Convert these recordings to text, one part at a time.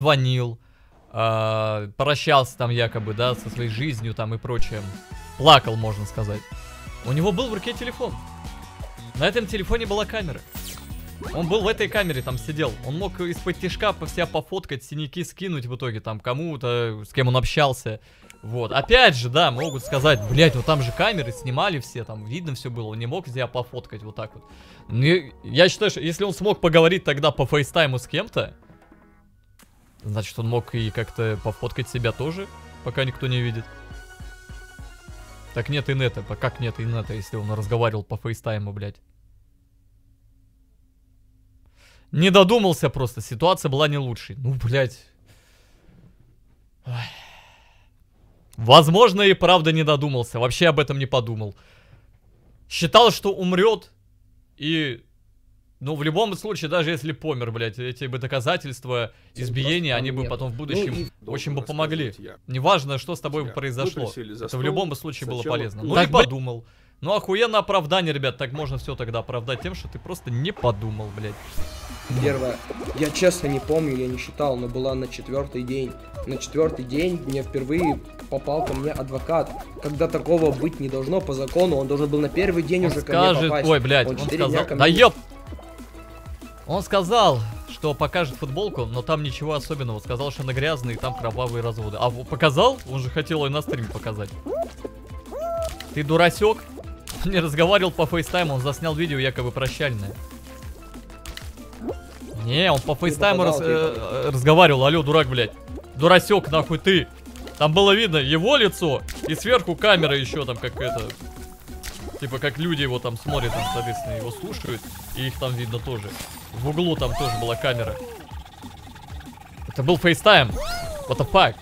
звонил, э, прощался там якобы, да, со своей жизнью там и прочее. Плакал, можно сказать. У него был в руке телефон. На этом телефоне была камера. Он был в этой камере, там сидел. Он мог из-под тишка по себя пофоткать, синяки скинуть в итоге там кому-то, с кем он общался. Вот. Опять же, да, могут сказать, блять, ну там же камеры снимали все, там видно все было. Он не мог себя пофоткать вот так вот. Ну, я считаю, что если он смог поговорить тогда по фейстайму с кем-то, значит он мог и как-то пофоткать себя тоже, пока никто не видит. Так нет инета, как нет инета, если он разговаривал по фейстайму, блядь. Не додумался просто, ситуация была не лучшей. Ну, блядь. Возможно, и правда не додумался, вообще об этом не подумал. Считал, что умрет, и ну, в любом случае, даже если помер, блядь, эти бы доказательства избиения, они бы потом в будущем ну, очень бы помогли. Неважно, что с тобой бы произошло. Это в любом случае было полезно. Ну, так подумал. Ну, охуенно оправдание, ребят. Так можно все тогда оправдать тем, что ты просто не подумал, блядь. Первое. Я честно не помню, я не считал, но была на четвертый день. На четвертый день мне впервые попал ко мне адвокат. Когда такого быть не должно по закону, он должен был на первый день он уже скажет, ко мне попасть. Ой, блядь, он, он сказал... Да ёп! Он сказал, что покажет футболку, но там ничего особенного. Сказал, что она грязная и там кровавые разводы. А показал? Он же хотел ее на стриме показать. Ты дурасек? Не разговаривал по фейстайму, он заснял видео якобы прощальное. Не, он по фейстайму раз, э, разговаривал. Алло, дурак, блядь. Дурасек, нахуй ты. Там было видно его лицо и сверху камера еще там как это Типа как люди его там смотрят, там, соответственно, его слушают, и их там видно тоже. В углу там тоже была камера. Это был фейстайм. What the fuck?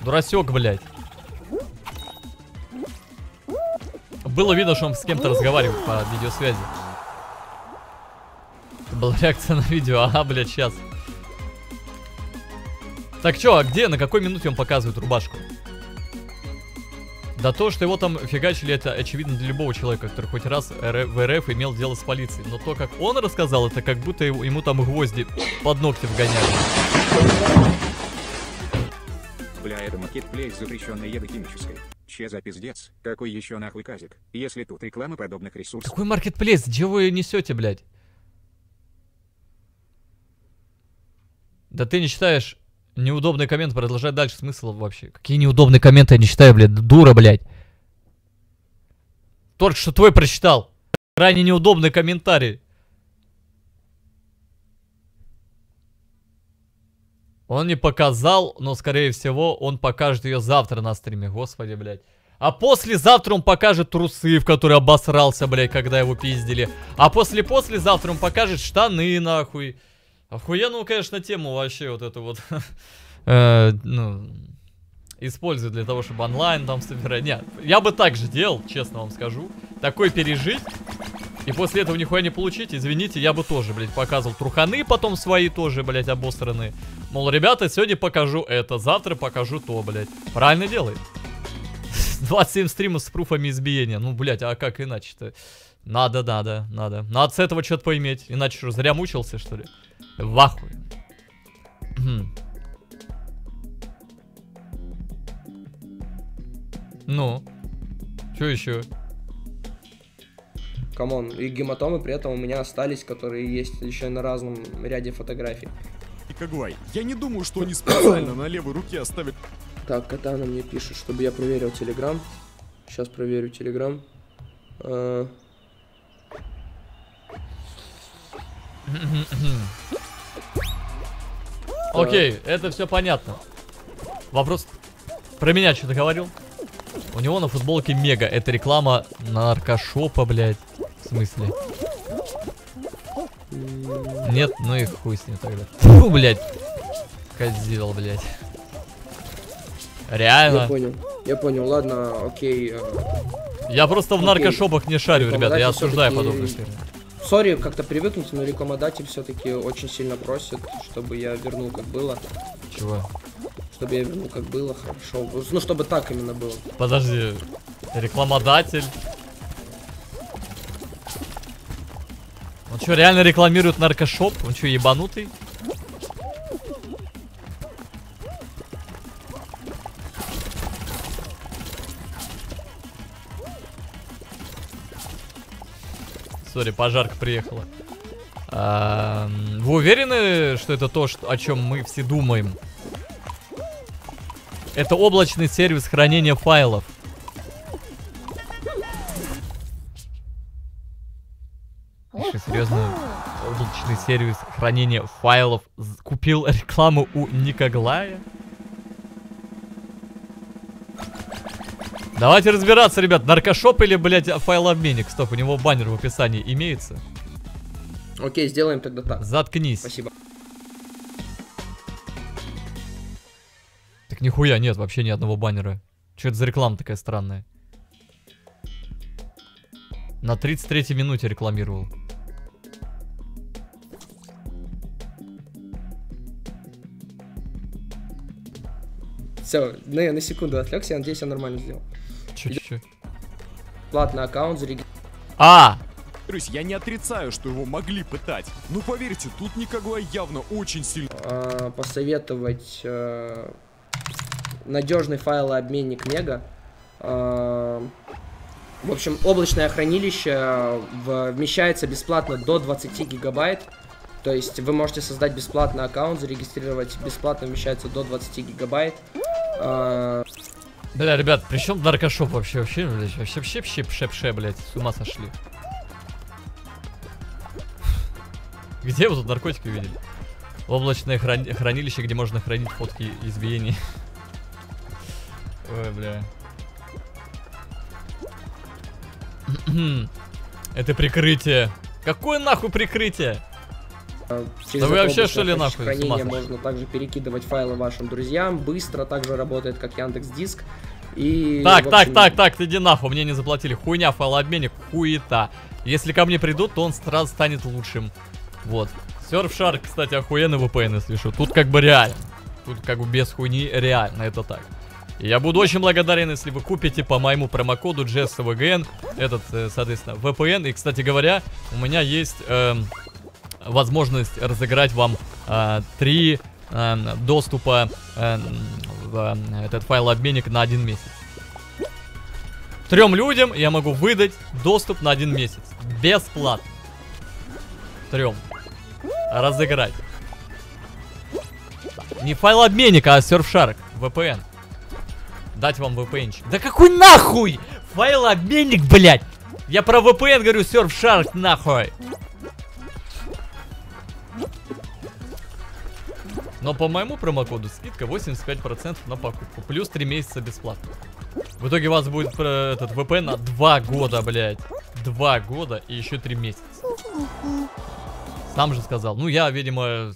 Дурасек, блядь. Было видно, что он с кем-то разговаривает по видеосвязи. Это была реакция на видео. Ага, блядь, сейчас. Так, чё, а где, на какой минуте он показывает рубашку? Да то, что его там фигачили, это очевидно для любого человека, который хоть раз в РФ имел дело с полицией. Но то, как он рассказал, это как будто ему там гвозди под ногти вгоняли. Бля, это маркетплейс запрещенной еды химической. Че за пиздец? Какой еще нахуй казик? Если тут реклама подобных ресурсов... Какой маркетплейс? Чего вы несете, блядь? Да ты не считаешь Неудобный коммент, продолжай дальше. Смысл вообще? Какие неудобные комменты я не читаю, блядь. Дура, блядь. Только что твой прочитал. Крайне неудобный комментарий. Он не показал, но, скорее всего, он покажет ее завтра на стриме. Господи, блядь. А послезавтра он покажет трусы, в которые обосрался, блядь, когда его пиздили. А после-послезавтра он покажет штаны, нахуй. Охуенную, конечно, тему вообще вот эту вот, э, ну, использую для того, чтобы онлайн там собирать. Нет, я бы так же делал, честно вам скажу. Такой пережить, и после этого нихуя не получить, извините, я бы тоже, блядь, показывал труханы потом свои тоже, блядь, обосранные. Мол, ребята, сегодня покажу это, завтра покажу то, блядь. Правильно делает. 27 стримов с пруфами избиения. Ну, блядь, а как иначе-то? Надо, надо, надо. Надо с этого что-то поиметь. Иначе что, зря мучился, что ли? В ахуе. Ну, что еще? Come on, и гематомы при этом у меня остались, которые есть еще на разном ряде фотографий. И Кагуай, я не думаю, что они специально на левой руке оставят... Так, Катана мне пишет, чтобы я проверил Телеграм. Сейчас проверю Телеграм. Окей, это все понятно. Вопрос про меня что-то говорил? У него на футболке мега. Это реклама наркошопа, блядь. В смысле? Нет, ну и хуй с ним тогда. Фу, блядь. Козел, блядь. Реально. Я понял. Я понял, ладно, окей. Э. Я просто в наркошопах не шарю, ребята. Я осуждаю подобные фирмы. Сори, как-то привыкнуть, но рекламодатель все-таки очень сильно просит, чтобы я вернул как было. Чего? Чтобы я вернул как было, хорошо. Ну, чтобы так именно было. Подожди, рекламодатель? Он что, реально рекламирует наркошоп? Он что, ебанутый? Сори, пожарка приехала. Вы уверены, что это то, о чем мы все думаем? Это облачный сервис хранения файлов. Что, серьезно? Облачный сервис хранения файлов купил рекламу у Никоглая? Давайте разбираться, ребят. Наркошоп или, блядь, файлообменник? Стоп, у него баннер в описании имеется. Окей, сделаем тогда так. Заткнись. Спасибо. Так нихуя нет, вообще ни одного баннера. Что это за реклама такая странная? На 33 минуте рекламировал. Все, ну я на секунду отвлекся, я надеюсь, я нормально сделал. Чё, чё, чё? Платный аккаунт зарегистрирован. А! Я не отрицаю, что его могли пытать. Но поверьте, тут Никоглай явно очень сильно... а, посоветовать надежный файлообменник Мега. А, в общем, облачное хранилище в- вмещается бесплатно до 20 гигабайт. То есть вы можете создать бесплатный аккаунт, зарегистрировать бесплатно вмещается до 20 гигабайт. Бля, ребят, при чем наркошоп вообще? Вообще, блядь, вообще, вообще, вообще, вообще, вообще, блядь, с ума сошли. Где вы тут наркотики видели? Облачное храни- хранилище, где можно хранить фотки избиений. Ой, бля. Это прикрытие. Какое нахуй прикрытие? Через Да вы вообще, что ли, нахуй, хранение можно также перекидывать файлы вашим друзьям. Быстро также работает как Яндекс Диск. И, Так, так, так, так, ты иди нахуй, мне не заплатили. Хуйня, файлообменник, хуета. Если ко мне придут, то он сразу станет лучшим. Вот. Surfshark, кстати, охуенный VPN, если что. Тут как бы реально. Тут как бы без хуйни реально, это так. И я буду очень благодарен, если вы купите по моему промокоду JSVGN этот, э, соответственно, VPN. И, кстати говоря, у меня есть эм, возможность разыграть вам э, эм, доступа эм, в э, этот файлообменник на один месяц. Трем людям я могу выдать доступ на один месяц. Бесплатно. Трем. Разыграть. Не файлообменник, а Surfshark. VPN. Дать вам VPN. Да какой нахуй? Файлообменник, блядь. Я про VPN говорю, Surfshark нахуй. Но по моему промокоду скидка 85% на покупку. Плюс 3 месяца бесплатно. В итоге у вас будет э, этот VPN на 2 года, блядь. 2 года и еще 3 месяца. Сам же сказал. Ну, я, видимо,